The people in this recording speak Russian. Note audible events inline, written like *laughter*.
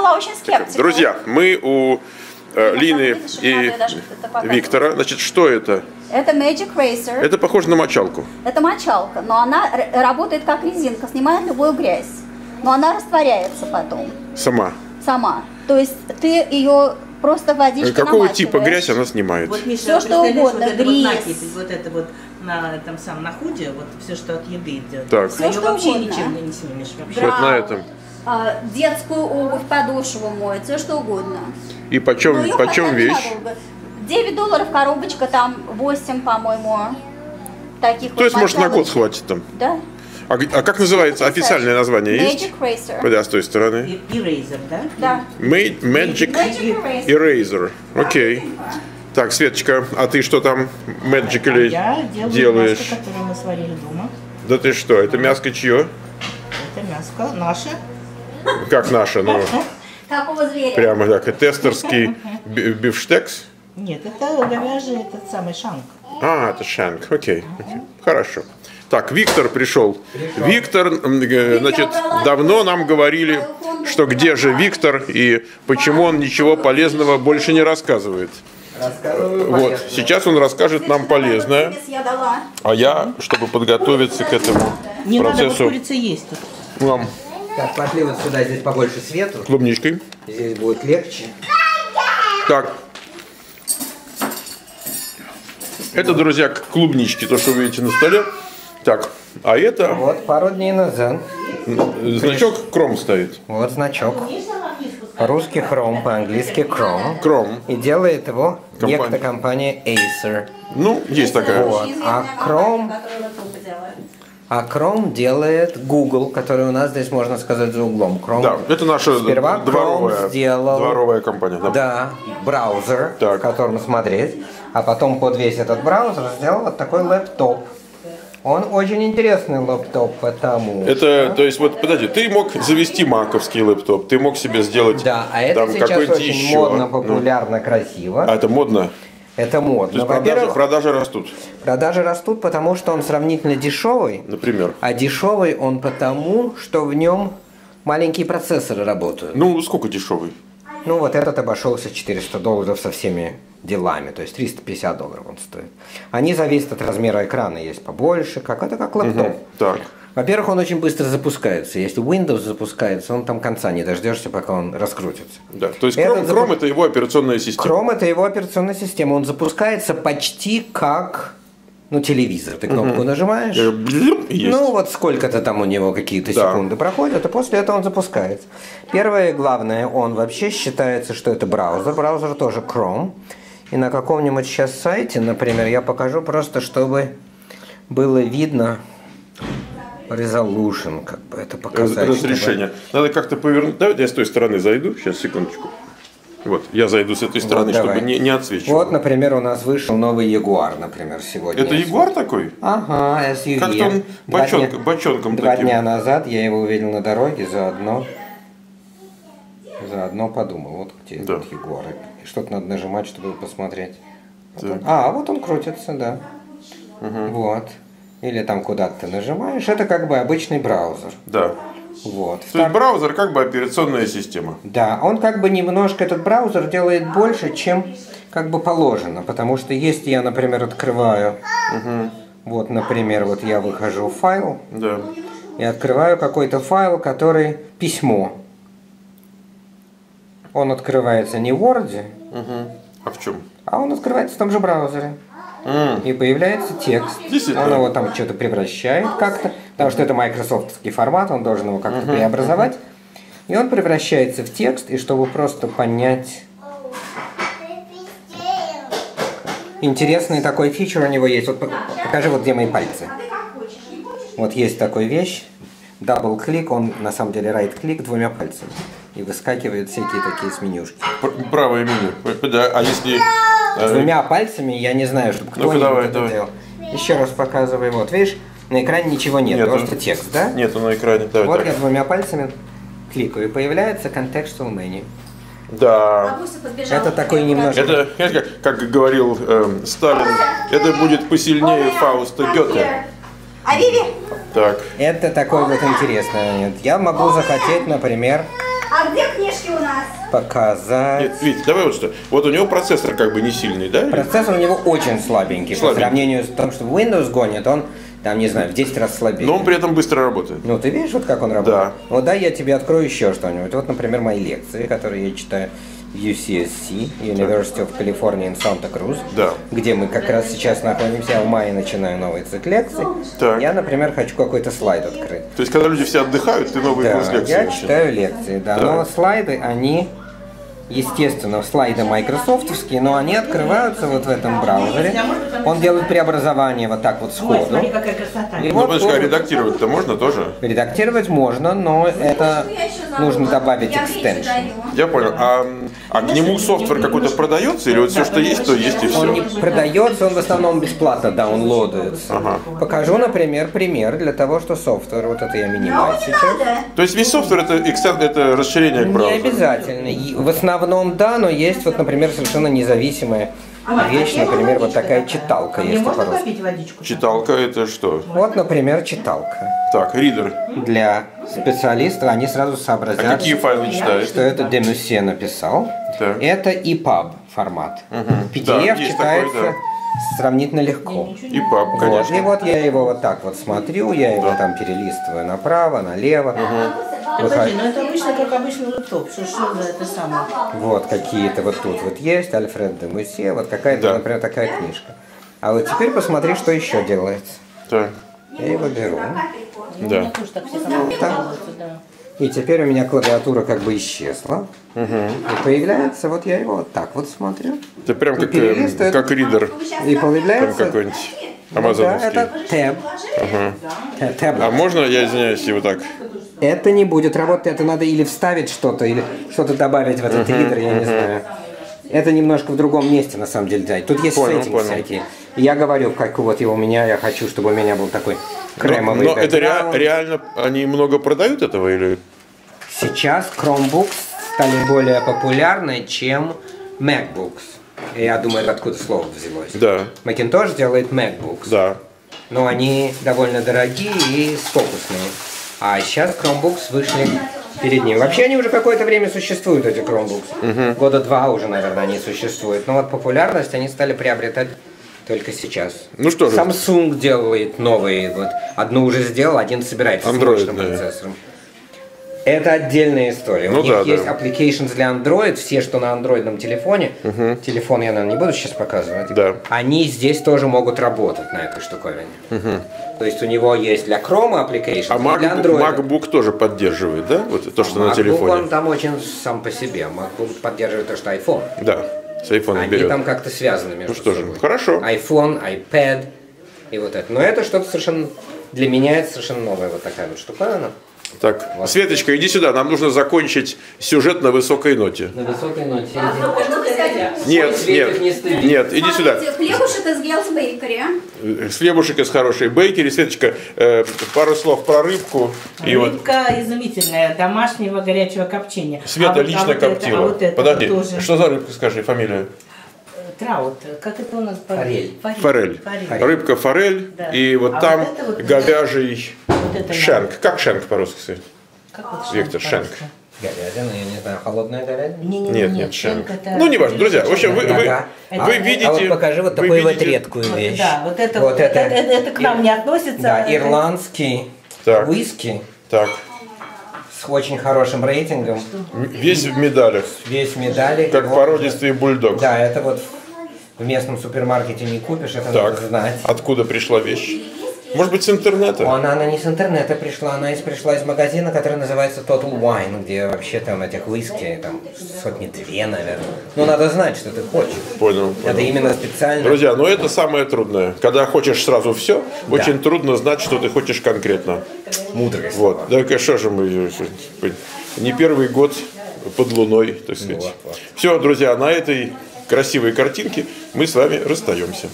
Была очень. Друзья, мы у э, Лины и. Виктора. Значит, что это? Это Magic Racer. Это похоже на мочалку. Это мочалка, но она работает как резинка, снимает любую грязь. Но она растворяется потом Сама. сама. То есть ты ее просто водичкой Какого намачиваешь. типа грязь она снимает? Вот, Миша, Всё, что угодно, вот вот грязь. накипь, вот это вот на этом самом на худе, вот все, что от еды идет. Так. Всё, а ее что вообще угодно. ничем не снимешь вообще. Вот на этом. а, детскую обувь, подошву моет, все что угодно. И почем, Но её почем вещь? ненадолго. 9 долларов коробочка, там 8, по-моему, таких То вот есть, может, на год хватит там. Да. А, а как называется? Официальное название есть? Magic Racer. Пойди, с той стороны. Eraser, да? Да. Ma- Magic Magic. Eraser. Окей. Так, Светочка, а ты что там Magic или Я делаю делаешь? мяско, которое мы сварили дома. Да ты что, это мяско чье? Это мяско наше. Как наше? Ну, *laughs* Какого зверя? прямо так, и тестерский би- бифштекс? Нет, это говяжий этот самый шанк. А, это шанк, окей, окей. Хорошо. Так, Виктор пришел. Виктор, м, э, значит, давно нам говорили, что где же Виктор и почему он ничего полезного больше не рассказывает. Вот, сейчас он расскажет нам полезное, а я, чтобы подготовиться к этому Не надо вот процессу, курица есть тут. вам Так, пошли вот сюда, здесь побольше свету. клубничкой. Здесь будет легче. Так. Это, друзья, к- клубнички, то, что вы видите на столе. Так, а это Вот пару дней назад. значок Кром стоит. Вот значок. По-русски хром, по-английски кром. Кром. И делает его Компания. некто компания Acer. Ну, есть такая. Вот. А Chrome, а Chrome делает Google, который у нас здесь можно сказать за углом. Chrome. Да, это наша Сперва дворовая, Chrome сделал- дворовая компания. Да. Да, браузер, Так. в котором смотреть. А потом под весь этот браузер сделал вот такой лэптоп. Он очень интересный лэптоп, потому Это, то есть, вот, подожди, ты мог завести маковский лэптоп, ты мог себе сделать Да, а это там сейчас очень еще. модно, Ну, популярно, красиво. а это модно? Это То модно. есть продажи, продажи растут, продажи растут, потому что он сравнительно дешевый. например. А дешевый он потому, что в нем маленькие процессоры работают. Ну, сколько дешевый? Ну вот этот обошелся 400 долларов со всеми делами, то есть 350 долларов он стоит. Они зависят от размера экрана, есть побольше, как это как лэптоп. Так. Во-первых, он очень быстро запускается. Если Windows запускается, он там конца не дождешься, пока он раскрутится. Да. То есть Chrome, запу- Chrome это его операционная система. Chrome это его операционная система. Он запускается почти как ну, телевизор. Ты кнопку нажимаешь. Э, есть. Ну, вот сколько-то там у него какие-то Да. секунды проходят, и после этого он запускается. Первое и главное, он вообще считается, что это браузер. Браузер тоже Chrome. И на каком-нибудь сейчас сайте, например, я покажу просто, чтобы было видно resolution, как бы это показать. разрешение. Надо как-то повернуть. Давайте я с той стороны зайду. Сейчас, секундочку. Вот, я зайду с этой стороны, давай. чтобы не, не отсвечивало. Вот, например, у нас вышел новый Ягуар, например, сегодня. Это Ягуар такой? Ага, SUV. Как-то он Два бочонка- дня- бочонком Два таким. дня назад я его увидел на дороге, заодно заодно подумал, вот где Да. этот Ягуар. И что-то надо нажимать, чтобы посмотреть. Вот он- А, вот он крутится, да. Вот. Или там куда-то ты нажимаешь. Это как бы обычный браузер. Да. Вот. То есть браузер как бы операционная система. Да, он как бы немножко, этот браузер делает больше, чем как бы положено. Потому что если я, например, открываю, вот, например, вот я выхожу в файл Да. и открываю какой-то файл, который письмо. Он открывается не в Word, Мгм. А в чем? а он открывается в том же браузере. И появляется текст. Он его там что-то превращает как-то, потому что это майкрософтский формат, он должен его как-то преобразовать. И он превращается в текст, и чтобы просто понять... Интересный такой фичер у него есть. Вот по- покажи, вот где мои пальцы. Вот есть такой вещь. Double-click, он на самом деле right-click двумя пальцами. И выскакивают всякие такие с менюшки. Пр- Правое меню. Да, А если... э, Двумя пальцами я не знаю, чтобы кто-нибудь давай, это давай. делал. Еще раз показываю. Вот, видишь, на экране ничего нет, Нету. просто текст, да? Нету на экране. Давай Вот так. я двумя пальцами кликаю, и появляется contextual menu. Да. Подбежала Это такой немножко- Это, знаешь, как, как говорил эм, Сталин, это будет посильнее Фауста Гёте. А Виви, Так. Это такой вот интересный момент. Я могу захотеть, например, А где книжки у нас? показать... Нет, Вить, давай вот что. Вот у него процессор как бы не сильный, да? Процессор у него очень слабенький. По Слабенький. сравнению с тем, что Windows гонит, он, там, не знаю, в 10 раз слабее. Но он при этом быстро работает. Ну, ты видишь, вот как он работает? Да. Вот да, я тебе открою еще что-нибудь. Вот, например, мои лекции, которые я читаю в UCSC, University of California in Santa Cruz, Да. где мы как раз сейчас находимся, я в мае начинаю новый цикл лекций. Так. Я, например, хочу какой-то слайд открыть. То есть, когда люди все отдыхают, ты новый Да, курс лекций я начинаешь. читаю лекции, да. Так. Но слайды, они, естественно, слайды майкрософтовские, но они открываются вот в этом браузере. Он делает преобразование вот так вот Ой, сходу. смотри, какая красота. И Ну, вот подожди, а редактировать-то можно тоже? Редактировать можно, но это нужно добавить extension. Я понял. А, а к нему software какой-то продается? Или вот все, что есть, то есть и Он не все? продается, он в основном бесплатно download ится. Ага. Покажу, например, пример для того, что software, вот это я минимаю сейчас. То есть весь software это, exten- это расширение к Не браузеру? обязательно. И в основном да, но есть вот, например, совершенно независимая вещь, например, вот такая читалка есть можно по-русски. попить водичку? Читалка это что? Вот, например, читалка. Так, ридер. Для специалистов они сразу А сообразят, какие файлы читает? что это Демюсье написал. Так. Это EPUB формат. Да, PDF есть читается такой, сравнительно легко. И пап, Вот. конечно. И вот я его вот так вот смотрю, я его там перелистываю направо, налево. Подожди, ну это обычно как обычный лэптоп. Что, что за это самое? Вот какие-то вот тут вот есть, Альфред де Мусье, вот какая-то, Да. например, такая книжка. А вот теперь посмотри, что еще делается. Так, Я его беру. да. Да. И теперь у меня клавиатура как бы исчезла. И появляется, вот я его вот так вот смотрю. Это прям как, э, как ридер. И Там появляется... какой-нибудь Да, амазоновский. это тэб. Tä- тэб. А можно, я извиняюсь, и вот так? Это не будет работать, это надо или вставить что-то, или что-то добавить в этот ридер, я не знаю. Это немножко в другом месте, на самом деле, да. Тут есть Понял, сеттинг понял. всякие. Я говорю, как вот его у меня, я хочу, чтобы у меня был такой Но, кремовый но это ре- реально, они много продают этого или? Сейчас Chromebooks стали более популярны, чем MacBooks. Я думаю, это откуда слово взялось. Да, Macintosh делает MacBooks. да. но они довольно дорогие и фокусные. А сейчас Chromebooks вышли перед ним. Вообще они уже какое-то время существуют, эти Chromebooks. Года два уже, наверное, они существуют. Но вот популярность они стали приобретать только сейчас. Ну что же. Samsung делает новые. Вот. Одну уже сделал, один собирается с Android, мощным да. процессором. Это отдельная история. Ну У них да, есть да. applications для Android, все, что на андроидном телефоне. Телефон я, наверное, не буду сейчас показывать. Да. Они здесь тоже могут работать на этой штуковине. То есть у него есть для Chrome application, А и для MacBook, Android. MacBook тоже поддерживает, да? Вот то, что на MacBook, телефоне. он там очень сам по себе. MacBook поддерживает то, что iPhone. Да, с iPhone Они берет. там как-то связаны между Ну что же, собой. хорошо. iPhone, iPad и вот это. Но это что-то совершенно... Для меня это совершенно новая вот такая вот штуковина. Так, Светочка, иди сюда, нам нужно закончить сюжет на высокой ноте. На высокой ноте. Нет, не нет, стыдит. нет, иди сюда. Хлебушек из Гелс Бейкери. С хлебушек из хорошей бейкери. Светочка, э, пару слов про рыбку. И вот Рыбка изумительная, домашнего горячего копчения. Света А вот- а лично вот это- коптила. а вот это Подожди, тоже. что за рыбка, скажи, фамилия? Траут. Как это у нас? по- Форель. Форель. Форель. Рыбка форель. Да. И вот А там вот вот- говяжий Вот шенк. Как шенк по-русски? Как вот Виктор, шенк. Говядина, я не знаю, холодная говядина? Не-не-не, Нет, нет, шенк. это- Ну, неважно, друзья. В общем, вы, вы, Ага. вы А- видите... А вот покажи вот такую вот видите- редкую Вот, вещь. Да, вот это, Вот это- это, это, это к нам не относится. Да, это- ирландский Так. виски Так, с очень хорошим рейтингом. весь в медалях. Весь медали. Как Вот. породистый бульдог. Да, это вот в местном супермаркете не купишь, это Так, надо знать. откуда пришла вещь? Может быть, с интернета? Она, она не с интернета пришла, она из, пришла из магазина, который называется Total Wine, где вообще там этих виски, там сотни две, наверное. Ну, надо знать, что ты хочешь. Понял, Это понял. именно специально. Друзья, но это самое трудное. Когда хочешь сразу все, очень трудно знать, что ты хочешь конкретно. Мудрость. Вот. Да, конечно, же мы не первый год под луной, так сказать. вот, вот. Все, друзья, на этой красивой картинке мы с вами расстаемся.